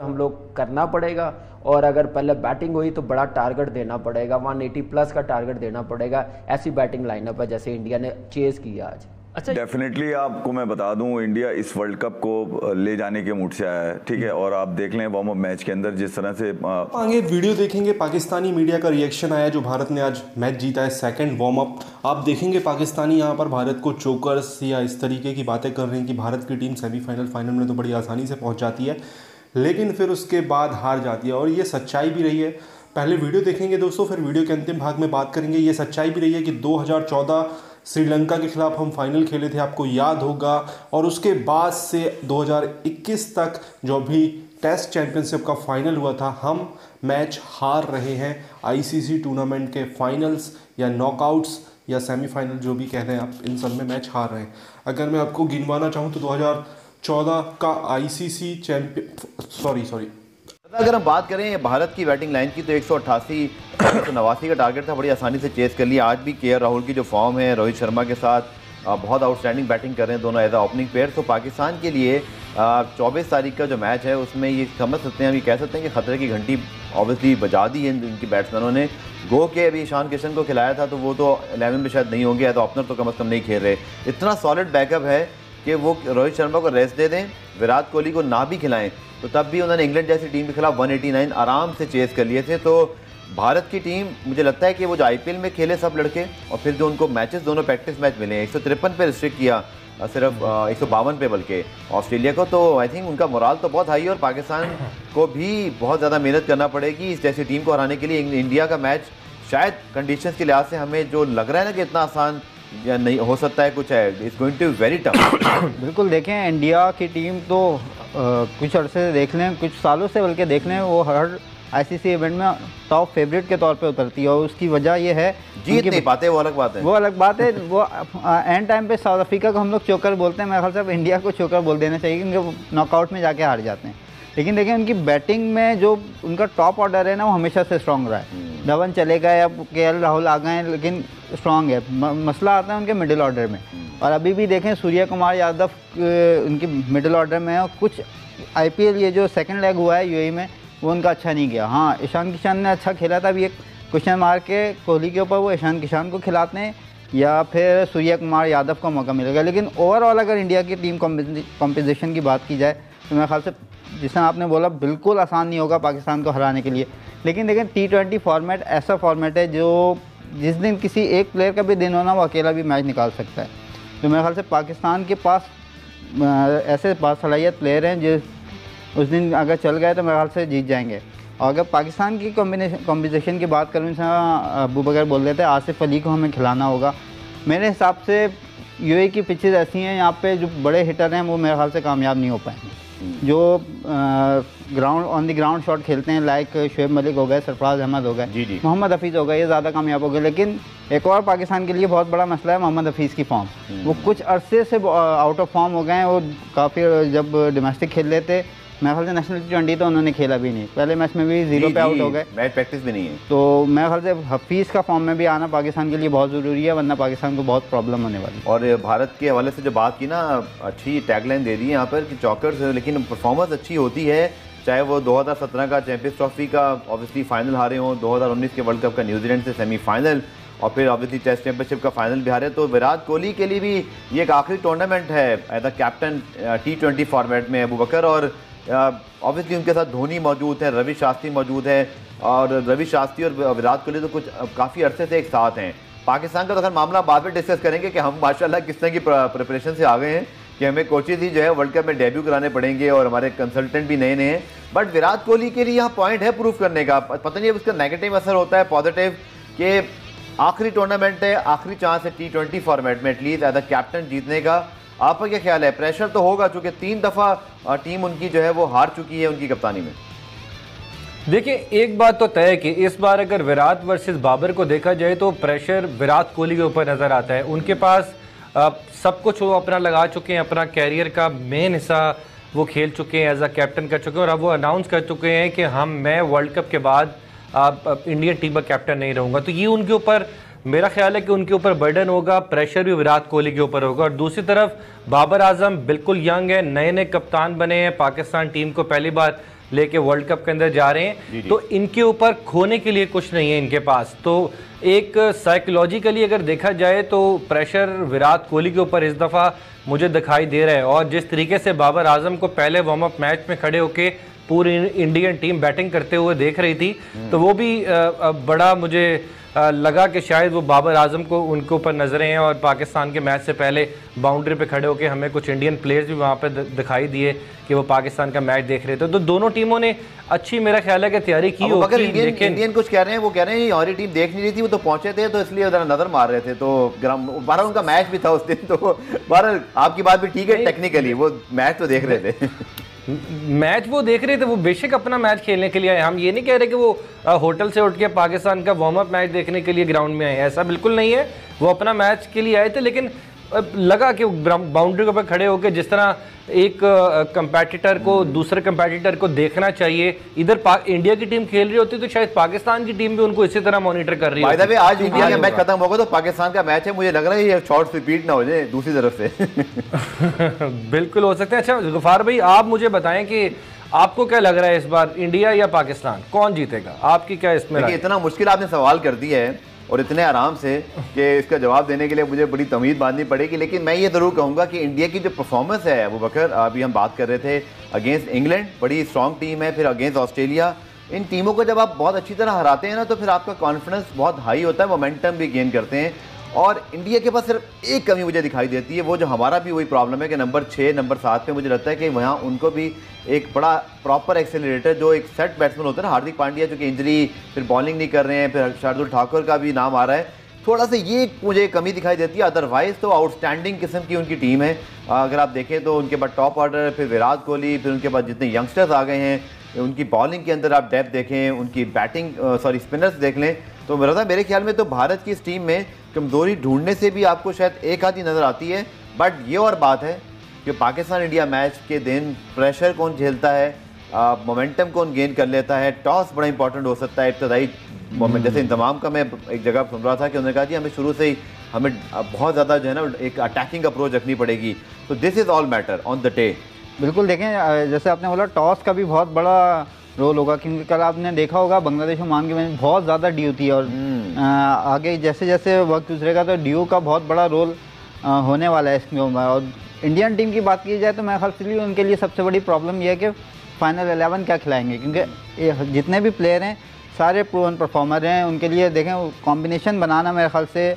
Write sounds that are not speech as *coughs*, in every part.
हम लोग करना पड़ेगा। और अगर पहले बैटिंग हुई तो बड़ा टारगेट देना पड़ेगा। 180 प्लस का टारगेट देना पड़ेगा। ऐसी बैटिंग लाइनअप है जैसे इंडिया ने चेज किया आज। अच्छा डेफिनेटली आपको मैं बता दूँ इंडिया इस वर्ल्ड कप को ले जाने के मूड से आया है ठीक है? और आप देख लें वार्म अप मैच के अंदर जिस तरह से आगे वीडियो देखेंगे पाकिस्तानी मीडिया का रिएक्शन आया जो भारत ने आज मैच जीता है सेकंड वार्म अप आप देखेंगे पाकिस्तानी यहाँ पर भारत को चोकर्स या इस तरीके की बातें कर रहे हैं कि भारत की टीम सेमीफाइनल फाइनल में तो बड़ी आसानी से पहुँच जाती है। लेकिन फिर उसके बाद हार जाती है और ये सच्चाई भी रही है। पहले वीडियो देखेंगे दोस्तों, फिर वीडियो के अंतिम भाग में बात करेंगे। ये सच्चाई भी रही है कि 2014 श्रीलंका के खिलाफ हम फाइनल खेले थे, आपको याद होगा। और उसके बाद से 2021 तक जो भी टेस्ट चैंपियनशिप का फाइनल हुआ था, हम मैच हार रहे हैं। आईसीसी टूर्नामेंट के फाइनल्स या नॉकआउट्स या सेमीफाइनल जो भी कह रहे हैं आप, इन सब में मैच हार रहे हैं। अगर मैं आपको गिनवाना चाहूँ तो 2014 का आईसीसी चैंपियन सॉरी सॉरी अगर हम बात करें भारत की बैटिंग लाइन की तो एक सौ अट्ठासी नवासी का टारगेट था, बड़ी आसानी से चेस कर लिया। आज भी के राहुल की जो फॉर्म है, रोहित शर्मा के साथ बहुत आउटस्टैंडिंग बैटिंग कर रहे हैं दोनों एज अ ओपनिंग प्लेयर तो पाकिस्तान के लिए चौबीस तारीख का जो मैच है, उसमें ये समझ सकते हैं, हम ये कह सकते हैं कि खतरे की घंटी ऑब्वियसली बजा दी है इनकी बैट्समैनों ने। गो के अभी ईशान किशन को खिलाया था तो वो तो एलेवन में शायद नहीं होंगे तो ओपनर तो कम अज़ कम नहीं खेल रहे। इतना सॉलिड बैकअप है कि वो रोहित शर्मा को रेस्ट दे दें विराट कोहली को ना भी खिलाएँ तो तब भी उन्होंने इंग्लैंड जैसी टीम के खिलाफ 189 आराम से चेस कर लिए थे। तो भारत की टीम मुझे लगता है कि वो जो आईपीएल में खेले सब लड़के और फिर जो उनको मैचेस दोनों प्रैक्टिस मैच मिले एक सौ तिरपन पे रिस्ट्रिक्ट किया सिर्फ़ एक सौ बावन पे बल्कि ऑस्ट्रेलिया को। तो आई थिंक उनका मोराल तो बहुत हाई है और पाकिस्तान *coughs* को भी बहुत ज़्यादा मेहनत करना पड़ेगी इस जैसी टीम को हराने के लिए। इंडिया का मैच शायद कंडीशंस के लिहाज से हमें जो लग रहा है ना कि इतना आसान या नहीं हो सकता है कुछ है। It's going to very tough बिल्कुल देखें इंडिया की टीम तो आ, कुछ अरसे से देख लें कुछ सालों से बल्कि देख लें वो हर आईसीसी इवेंट में टॉप फेवरेट के तौर पे उतरती है और उसकी वजह ये है जीत नहीं पाते वो अलग बात है। वो अलग बात है वो एंड टाइम पे साउथ अफ्रीका को हम लोग चोकर बोलते हैं मेरे ख्याल से इंडिया को चोकर बोल देना चाहिए क्योंकि वो नॉकआउट में जाके हार जाते हैं। लेकिन देखिए उनकी बैटिंग में जो उनका टॉप ऑर्डर है ना वो हमेशा से स्ट्रॉन्ग रहा है। हम्म। धवन चले गए अब के राहुल आ गए लेकिन स्ट्रॉन्ग है। मसला आता है उनके मिडिल ऑर्डर में। हम्म। और अभी भी देखें सूर्य कुमार यादव उनकी मिडिल ऑर्डर में है और कुछ आईपीएल ये जो सेकंड लेग हुआ है यूएई में वो उनका अच्छा नहीं गया। हाँ ईशान किशान ने अच्छा खेला था अभी एक क्वेश्चन मार के कोहली के ऊपर वो ईशान किशान को खिलाते हैं या फिर सूर्य कुमार यादव को मौका मिलेगा। लेकिन ओवरऑल अगर इंडिया की टीम कॉम्पिटिशन की बात की जाए तो मेरे ख्याल से जिसने आपने बोला बिल्कुल आसान नहीं होगा पाकिस्तान को हराने के लिए। लेकिन देखें टी ट्वेंटी फॉर्मेट ऐसा फॉर्मेट है जो जिस दिन किसी एक प्लेयर का भी दिन होना वो अकेला भी मैच निकाल सकता है। तो मेरे ख्याल से पाकिस्तान के पास ऐसे बासलाहियत प्लेयर हैं जो उस दिन अगर चल गए तो मेरे ख्याल से जीत जाएँगे। और अगर पाकिस्तान की कॉम्बिनेशन कॉम्बिनेशन की बात करूँ अबू बकर बोल रहे थे, आसिफ अली को हमें खिलाना होगा। मेरे हिसाब से यूए की पिचेज ऐसी हैं यहाँ पे जो बड़े हिटर हैं, वो मेरे ख्याल से कामयाब नहीं हो पाएँगे। जो ground on the ground shot खेलते हैं लाइक शुएब मलिक हो गए सरफराज अहमद हो गए मोहम्मद हफीज़ हो गए ये ज़्यादा कामयाब हो गए लेकिन एक और पाकिस्तान के लिए बहुत बड़ा मसला है मोहम्मद हफीज़ की फॉर्म वो हम्म। कुछ अरसे से आउट ऑफ़ फॉर्म हो गए हैं वो काफ़ी जब डोमेस्टिक खेल लेते थे मेरे ख्याल से नेशनल टी ट्वेंटी तो उन्होंने खेला भी नहीं। पहले मैच में भी ज़ीरो पे आउट हो गए। मैच प्रैक्टिस भी नहीं है। तो मेरे ख्याल से हफीज़ का फॉर्म में भी आना पाकिस्तान के लिए बहुत ज़रूरी है वरना पाकिस्तान को बहुत प्रॉब्लम होने वाली और भारत के हवाले से जो बात की ना अच्छी टैगलाइन दे दी है यहाँ पर कि चौकर्स लेकिन परफॉर्मेंस अच्छी होती है। चाहे वो 2017 का चैंपियंस ट्रॉफी का ऑब्वियसली फाइनल हारे हों 2019 के वर्ल्ड कप का न्यूजीलैंड से सेमीफाइनल और फिर ऑब्वियसली टेस्ट चैंपियनशिप का फाइनल भी हारे तो विराट कोहली के लिए भी ये एक आखिरी टूर्नामेंट है as a captain T twenty format में अबू बकर और ऑब्वियसली उनके साथ धोनी मौजूद है, रवि शास्त्री मौजूद है, और रवि शास्त्री और विराट कोहली तो कुछ काफ़ी अरसे से एक साथ हैं। पाकिस्तान का तो अगर मामला बाद में डिस्कस करेंगे कि हम, माशाल्लाह, किस तरह की प्रिपरेशन से आ गए हैं कि हमें कोचेज ही जो है वर्ल्ड कप में डेब्यू कराने पड़ेंगे और हमारे कंसल्टेंट भी नए नए हैं। बट विराट कोहली के लिए यहाँ पॉइंट है प्रूफ करने का। पता नहीं अब उसका नेगेटिव असर होता है पॉजिटिव कि आखिरी टूर्नामेंट है, आखिरी चांस है टी ट्वेंटी फॉर्मेट में at least as a captain जीतने का। आपका क्या ख्याल है? प्रेशर तो होगा, चूँकि तीन दफ़ा टीम उनकी जो है वो हार चुकी है उनकी कप्तानी में। देखिए, एक बात तो तय है कि इस बार अगर विराट वर्सेस बाबर को देखा जाए तो प्रेशर विराट कोहली के ऊपर नज़र आता है। उनके पास सब कुछ वो अपना लगा चुके हैं, अपना कैरियर का मेन हिस्सा वो खेल चुके हैं एज अ कैप्टन कर चुके हैं और अब वो अनाउंस कर चुके हैं कि हम, मैं वर्ल्ड कप के बाद इंडियन टीम का कैप्टन नहीं रहूँगा। तो ये उनके ऊपर मेरा ख्याल है कि उनके ऊपर बर्डन होगा प्रेशर भी विराट कोहली के ऊपर होगा। और दूसरी तरफ़ बाबर आज़म बिल्कुल यंग है नए नए कप्तान बने हैं पाकिस्तान टीम को पहली बार लेके वर्ल्ड कप के अंदर जा रहे हैं। तो इनके ऊपर खोने के लिए कुछ नहीं है इनके पास। तो एक साइकोलॉजिकली अगर देखा जाए तो प्रेशर विराट कोहली के ऊपर इस दफ़ा मुझे दिखाई दे रहा है। और जिस तरीके से बाबर आज़म को पहले वार्म अप मैच में खड़े होके पूरी इंडियन टीम बैटिंग करते हुए देख रही थी तो वो भी बड़ा मुझे लगा कि शायद वो बाबर आज़म को उनके ऊपर नज़रें हैं और पाकिस्तान के मैच से पहले बाउंड्री पे खड़े होकर हमें कुछ इंडियन प्लेयर्स भी वहाँ पे दिखाई दिए कि वो पाकिस्तान का मैच देख रहे थे। तो दोनों टीमों ने अच्छी मेरा ख्याल है कि तैयारी की होगी लेकिन इंडियन कुछ कह रहे हैं वो कह रहे हैं और टीम देख नहीं रही थी वो तो पहुँचे थे तो इसलिए उधर नज़र मार रहे थे। तो बारह उनका मैच भी था उस दिन तो *laughs* बारह आपकी बात भी ठीक है टेक्निकली वो मैच तो देख रहे थे। *laughs* मैच वो देख रहे थे, वो बेशक अपना मैच खेलने के लिए आए। हम ये नहीं कह रहे कि वो होटल से उठ के पाकिस्तान का वार्म अप मैच देखने के लिए ग्राउंड में आए। ऐसा बिल्कुल नहीं है। वो अपना मैच के लिए आए थे, लेकिन लगा कि बाउंड्री के ऊपर खड़े होकर जिस तरह एक कंपेटिटर को दूसरे कंपेटिटर को देखना चाहिए। इधर इंडिया की टीम खेल रही होती तो शायद पाकिस्तान की टीम भी उनको इसी तरह मॉनिटर कर रही है। आज इंडिया का मैच खत्म होगा तो पाकिस्तान का मैच है मुझे लग रहा है ये शॉर्ट रिपीट ना हो जाए दूसरी तरफ़ से। *laughs* बिल्कुल हो सकते हैं। अच्छा गुफार भाई आप मुझे बताएँ कि आपको क्या लग रहा है इस बार इंडिया या पाकिस्तान? कौन जीतेगा? आपकी क्या इसमें इतना मुश्किल आपने सवाल कर दिया है। और इतने आराम से कि इसका जवाब देने के लिए मुझे बड़ी तमीद बांधनी पड़ेगी। लेकिन मैं ये ज़रूर कहूँगा कि इंडिया की जो परफॉर्मेंस है वो बकर, अभी हम बात कर रहे थे अगेंस्ट इंग्लैंड बड़ी स्ट्रॉन्ग टीम है, फिर अगेंस्ट ऑस्ट्रेलिया इन टीमों को जब आप बहुत अच्छी तरह हराते हैं ना तो फिर आपका कॉन्फिडेंस बहुत हाई होता है मोमेंटम भी गेन करते हैं। और इंडिया के पास सिर्फ़ एक कमी मुझे दिखाई देती है, वो जो हमारा भी वही प्रॉब्लम है कि नंबर छः नंबर सात पे मुझे लगता है कि वहाँ उनको भी एक बड़ा प्रॉपर एक्सेलरेटर जो एक सेट बैट्समैन होता है ना, हार्दिक पांड्या, जो कि इंजरी फिर बॉलिंग नहीं कर रहे हैं, फिर शार्दुल ठाकुर का भी नाम आ रहा है। थोड़ा सा ये मुझे कमी दिखाई देती है अदरवाइज़ तो आउटस्टैंडिंग किस्म की उनकी टीम है। अगर आप देखें तो उनके बाद टॉप ऑर्डर फिर विराट कोहली, फिर उनके बाद जितने यंगस्टर्स आ गए हैं, उनकी बॉलिंग के अंदर आप डेप्थ देखें, उनकी बैटिंग सॉरी स्पिनर्स देख लें तो मेरा मेरे ख्याल में तो भारत की इस टीम में कमज़ोरी ढूँढने से भी आपको शायद एक आधी नज़र आती है। बट ये और बात है कि पाकिस्तान इंडिया मैच के दिन प्रेशर कौन झेलता है मोमेंटम कौन गेन कर लेता है टॉस बड़ा इंपॉर्टेंट हो सकता है इब्तदाई मोमेंट जैसे इंतमाम का मैं एक जगह सुन रहा था कि उन्होंने कहा जी हमें शुरू से ही हमें बहुत ज़्यादा जो है ना एक अटैकिंग अप्रोच रखनी पड़ेगी। तो this is all matter on the day बिल्कुल देखें जैसे आपने बोला टॉस का भी बहुत बड़ा रोल होगा क्योंकि कल आपने देखा होगा बांग्लादेश में मान के मैंने बहुत ज़्यादा डी थी और हम्म। आगे जैसे जैसे वक्त गुजरेगा तो डी का बहुत बड़ा रोल होने वाला है इसमें और इंडियन टीम की बात की जाए तो मैं ख्याल से उनके लिए सबसे बड़ी प्रॉब्लम यह है कि फाइनल एलेवन क्या खिलाएँगे क्योंकि जितने भी प्लेयर हैं सारे प्रूवन परफॉर्मर हैं उनके लिए देखें कॉम्बिनेशन बनाना मेरे ख्याल से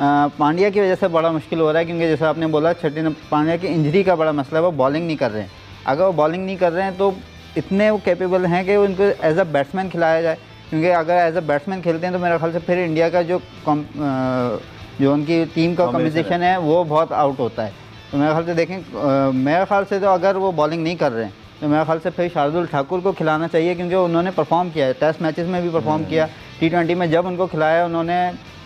पांड्या की वजह से बड़ा मुश्किल हो रहा है क्योंकि जैसे आपने बोला छठी पांड्या की इंजरी का बड़ा मसला है वो बॉलिंग नहीं कर रहे हैं। अगर वो बॉलिंग नहीं कर रहे हैं तो इतने वो कैपेबल हैं कि उनको एज अ बैट्समैन खिलाया जाए। क्योंकि अगर एज अ बैट्समैन खेलते हैं तो मेरे ख्याल से फिर इंडिया का जो कम जो उनकी टीम का कम्बिनेशन है। वो बहुत आउट होता है। तो मेरे ख्याल से देखें मेरे ख्याल से तो अगर वो बॉलिंग नहीं कर रहे हैं तो मेरे ख्याल से फिर शार्दुल ठाकुर को खिलाना चाहिए क्योंकि उन्होंने परफॉर्म किया है। टेस्ट मैचेस में भी परफॉर्म किया। टी ट्वेंटी में जब उनको खिलाया उन्होंने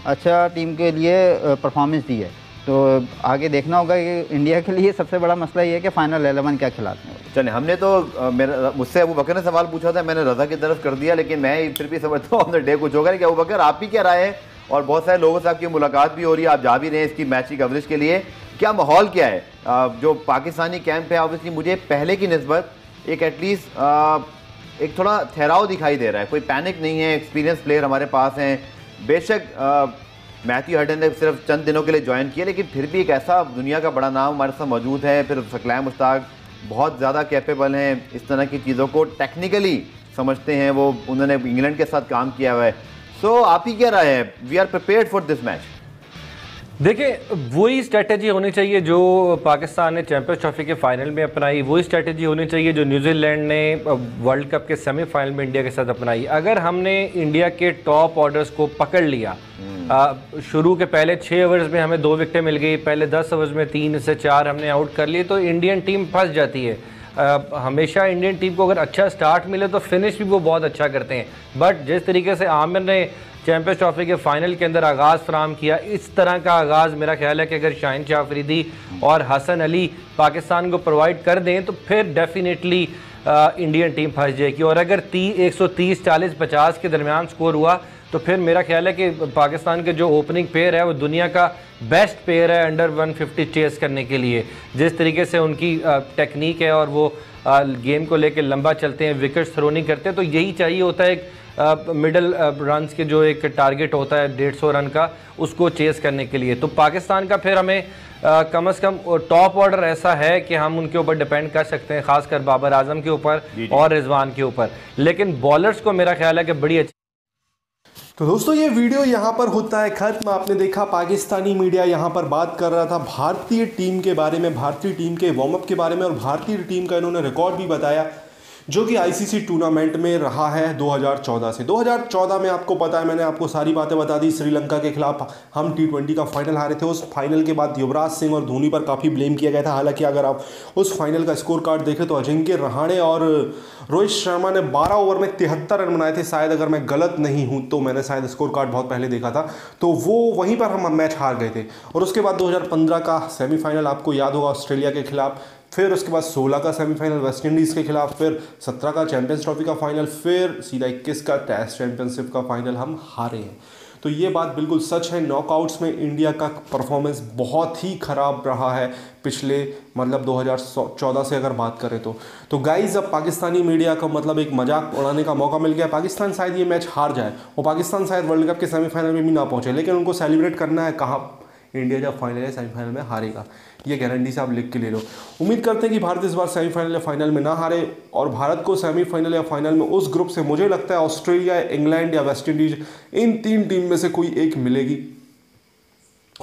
अच्छा टीम के लिए परफॉर्मेंस दी है। तो आगे देखना होगा कि इंडिया के लिए सबसे बड़ा मसला ये है कि फाइनल एलेवन क्या खिलाते हैं। चले हमने तो मेरा, मुझसे अबू बकर ने सवाल पूछा था, मैंने रजा की तरफ़ कर दिया, लेकिन मैं फिर भी समझता हूँ ऑन द डे कुछ होगा कि अबू बकर, आप ही क्या राय है? और बहुत सारे लोगों से आपकी मुलाकात भी हो रही है, आप जा भी रहे हैं इसकी मैच की कवरेज के लिए। क्या माहौल क्या है? जो पाकिस्तानी कैंप है ऑब्वियसली मुझे पहले की नस्बत एक एटलीस्ट एक थोड़ा ठहराव दिखाई दे रहा है। कोई पैनिक नहीं है एक्सपीरियंस प्लेयर हमारे पास हैं। बेशक मैथ्यू हर्डन ने सिर्फ़ चंद दिनों के लिए ज्वाइन किया लेकिन फिर भी एक ऐसा दुनिया का बड़ा नाम हमारे साथ मौजूद है। फिर सकलैम मुश्ताक बहुत ज़्यादा कैपेबल हैं इस तरह की चीज़ों को टेक्निकली समझते हैं वो। उन्होंने इंग्लैंड के साथ काम किया हुआ है। सो so, आप ही क्या राय है? We are prepare for this match देखिए वही स्ट्रेटेजी होनी चाहिए जो पाकिस्तान ने चैंपियंस ट्रॉफी के फाइनल में अपनाई वही स्ट्रेटेजी होनी चाहिए जो न्यूजीलैंड ने वर्ल्ड कप के सेमीफाइनल में इंडिया के साथ अपनाई। अगर हमने इंडिया के टॉप ऑर्डर्स को पकड़ लिया हम्म। शुरू के पहले छः ओवर्स में हमें दो विकेटें मिल गई पहले दस ओवर्स में तीन से चार हमने आउट कर लिए तो इंडियन टीम फंस जाती है। आ, हमेशा इंडियन टीम को अगर अच्छा स्टार्ट मिले तो फिनिश भी वो बहुत अच्छा करते हैं। बट जिस तरीके से आमिर ने चैंपियंस ट्रॉफी के फाइनल के अंदर आगाज़ फ्राहम किया। इस तरह का आगाज़ मेरा ख्याल है कि अगर शाहिन शाह और हसन अली पाकिस्तान को प्रोवाइड कर दें तो फिर डेफिनेटली इंडियन टीम फंस जाएगी। और अगर ती, एक सौ तीस चालीस पचास के दरमियान स्कोर हुआ तो फिर मेरा ख्याल है कि पाकिस्तान के जो ओपनिंग पेयर है, वो दुनिया का बेस्ट पेयर है अंडर 150 चेस करने के लिए। जिस तरीके से उनकी टेक्निक है और वो गेम को लेकर लंबा चलते हैं विकेट थ्रो नहीं करते तो यही चाहिए होता है एक मिडल रन के जो एक टारगेट होता है डेढ़ सौ रन का उसको चेस करने के लिए। तो पाकिस्तान का फिर हमें आ, कम अज़ कम टॉप ऑर्डर ऐसा है कि हम उनके ऊपर डिपेंड कर सकते हैं खासकर बाबर आज़म के ऊपर और रिजवान के ऊपर। लेकिन बॉलर्स को मेरा ख्याल है कि बड़ी अच्छी तो दोस्तों ये वीडियो यहाँ पर होता है खत्म। आपने देखा पाकिस्तानी मीडिया यहाँ पर बात कर रहा था भारतीय टीम के बारे में भारतीय टीम के वार्म अप के बारे में और भारतीय टीम का इन्होंने रिकॉर्ड भी बताया। जो कि आईसीसी टूर्नामेंट में रहा है 2014 से। 2014 में आपको पता है, मैंने आपको सारी बातें बता दी, श्रीलंका के खिलाफ हम टी का फाइनल हारे थे। उस फाइनल के बाद युवराज सिंह और धोनी पर काफ़ी ब्लेम किया गया था। हालाँकि अगर आप उस फाइनल का स्कोर कार्ड देखें तो अजिंक्य रहाणे और रोहित शर्मा ने 12 ओवर में तिहत्तर रन बनाए थे। शायद अगर मैं गलत नहीं हूँ तो मैंने शायद स्कोर कार्ड बहुत पहले देखा था। तो वो वहीं पर हम मैच हार गए थे। और उसके बाद 2015 का सेमीफाइनल आपको याद होगा, ऑस्ट्रेलिया के खिलाफ फिर उसके बाद 16 का सेमीफाइनल वेस्ट इंडीज़ के खिलाफ, फिर 17 का चैंपियंस ट्रॉफी का फाइनल फिर सीधा इक्कीस का टेस्ट चैंपियनशिप का फाइनल हम हारे हैं। तो ये बात बिल्कुल सच है नॉकआउट्स में इंडिया का परफॉर्मेंस बहुत ही ख़राब रहा है पिछले मतलब 2014 से अगर बात करें तो। तो गाइज़ अब पाकिस्तानी मीडिया का मतलब एक मज़ाक उड़ाने का मौका मिल गया। पाकिस्तान शायद ये मैच हार जाए और पाकिस्तान शायद वर्ल्ड कप के सेमीफाइनल में भी ना पहुँचे, लेकिन उनको सेलिब्रेट करना है कहाँ इंडिया जब फाइनल या सेमीफाइनल में हारेगा, ये गारंटी से आप लिख के ले लो। उम्मीद करते हैं कि भारत इस बार सेमीफाइनल या फाइनल में ना हारे और भारत को सेमीफाइनल या फाइनल में उस ग्रुप से मुझे लगता है ऑस्ट्रेलिया इंग्लैंड या वेस्ट इंडीज इन तीन टीम में से कोई एक मिलेगी।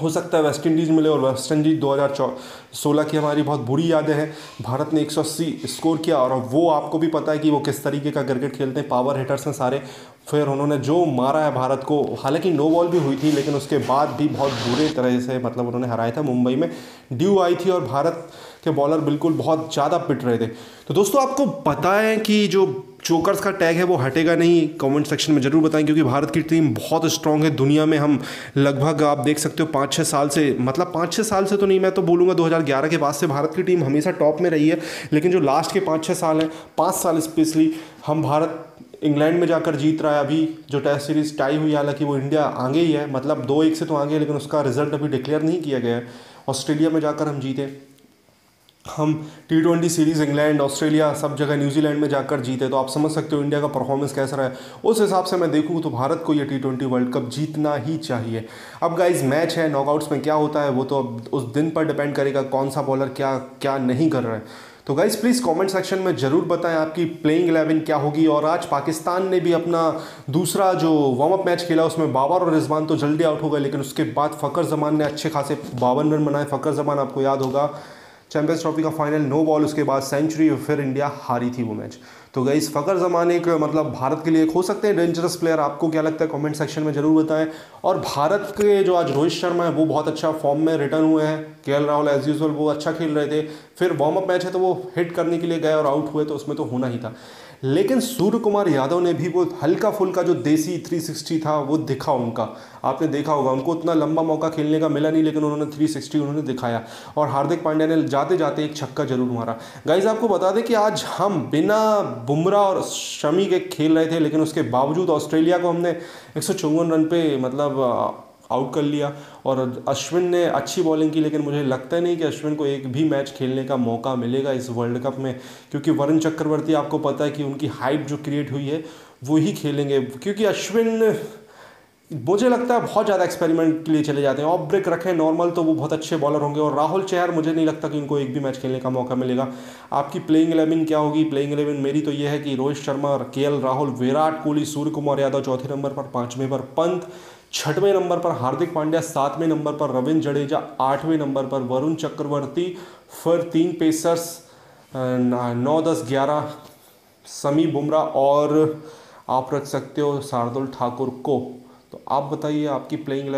हो सकता है वेस्ट इंडीज़ मिले और वेस्ट इंडीज दो सोलह की हमारी बहुत बुरी यादें हैं। भारत ने 180 स्कोर किया और वो आपको भी पता है कि वो किस तरीके का क्रिकेट खेलते हैं। पावर हिटर्स हैं सारे। फिर उन्होंने जो मारा है भारत को, हालाँकि नो बॉल भी हुई थी, लेकिन उसके बाद भी बहुत बुरे तरह से मतलब उन्होंने हराया था मुंबई में। ड्यू आई थी और भारत के बॉलर बिल्कुल बहुत ज़्यादा पिट रहे थे। तो दोस्तों, आपको पता है कि जो चोकर्स का टैग है वो हटेगा नहीं कमेंट सेक्शन में ज़रूर बताएँ, क्योंकि भारत की टीम बहुत स्ट्रांग है। दुनिया में हम लगभग, आप देख सकते हो पाँच छः साल से मतलब पाँच छः साल से तो नहीं, मैं तो बोलूँगा 2011 के बाद से भारत की टीम हमेशा टॉप में रही है। लेकिन जो लास्ट के पाँच छः साल हैं, पाँच साल स्पेशली हम भारत इंग्लैंड में जाकर जीत रहा है अभी, जो टेस्ट सीरीज़ टाई हुई, हालाँकि वो इंडिया आगे ही है मतलब दो एक से तो आगे है, लेकिन उसका रिज़ल्ट अभी डिक्लेयर नहीं किया गया है। ऑस्ट्रेलिया में जाकर हम जीते। हम T twenty series England, Australia, सब जगह न्यूजीलैंड में जाकर जीते। तो आप समझ सकते हो इंडिया का परफॉर्मेंस कैसा रहा है। उस हिसाब से मैं देखूँ तो भारत को ये टी ट्वेंटी वर्ल्ड कप जीतना ही चाहिए। अब गाइज़ मैच है नॉकआउट्स में क्या होता है, वो तो अब उस दिन पर डिपेंड करेगा कौन सा बॉलर क्या क्या नहीं कर रहा है। तो गाइज़ प्लीज़ कमेंट सेक्शन में ज़रूर बताएँ आपकी प्लेइंग इलेवन क्या होगी और आज पाकिस्तान ने भी अपना दूसरा जो वार्म अप मैच खेला, उसमें बाबर और रिजवान तो जल्दी आउट हो गए, लेकिन उसके बाद फ़कर जमान ने अच्छे खासे बावन रन बनाए। फ़कर जमान, आपको याद होगा चैंपियंस ट्रॉफी का फाइनल नो बॉल उसके बाद सेंचुरी फिर इंडिया हारी थी वो मैच तो गई फ़कर ज़माने एक मतलब भारत के लिए हो सकते हैं डेंजरस प्लेयर आपको क्या लगता है? कमेंट सेक्शन में ज़रूर बताएँ। और भारत के जो आज रोहित शर्मा है, वो बहुत अच्छा फॉर्म में रिटर्न हुए हैं। के राहुल एज यूजल वो अच्छा खेल रहे थे। फिर वार्म अप मैच है तो वो हिट करने के लिए गए और आउट हुए तो उसमें तो होना ही था। लेकिन सूर्य कुमार यादव ने भी वो हल्का फुल्का जो देसी 360 था, वो दिखा उनका। आपने देखा होगा, उनको उतना लंबा मौका खेलने का मिला नहीं, लेकिन उन्होंने 360 उन्होंने दिखाया। और हार्दिक पांड्या ने जाते जाते एक छक्का ज़रूर मारा। गाइज़ आपको बता दें कि आज हम बिना बुमराह और शमी के खेल रहे थे, लेकिन उसके बावजूद ऑस्ट्रेलिया को हमने एक सौ चौवन रन पे मतलब आउट कर लिया। और अश्विन ने अच्छी बॉलिंग की, लेकिन मुझे लगता नहीं कि अश्विन को एक भी मैच खेलने का मौका मिलेगा इस वर्ल्ड कप में, क्योंकि वरुण चक्रवर्ती, आपको पता है कि उनकी हाइट जो क्रिएट हुई है, वो ही खेलेंगे। क्योंकि अश्विन, मुझे लगता है बहुत ज़्यादा एक्सपेरिमेंट के लिए चले जाते हैं। ऑफ़ ब्रेक रखें नॉर्मल तो वो बहुत अच्छे बॉलर होंगे। और राहुल चेहर, मुझे नहीं लगता कि इनको एक भी मैच खेलने का मौका मिलेगा। आपकी प्लेइंग इलेवन क्या होगी? प्लेइंग इलेवन मेरी तो ये है कि रोहित शर्मा के राहुल, विराट कोहली, सूर्य कुमार यादव चौथे नंबर पर, पाँचवें पर पंत। छठवें नंबर पर हार्दिक पांड्या, सातवें नंबर पर रविंद्र जडेजा, आठवें नंबर पर वरुण चक्रवर्ती, फिर तीन पेसर्स नौ, दस, ग्यारह, समी बुमराह और आप रख सकते हो शार्दुल ठाकुर को। तो आप बताइए आपकी प्लेइंग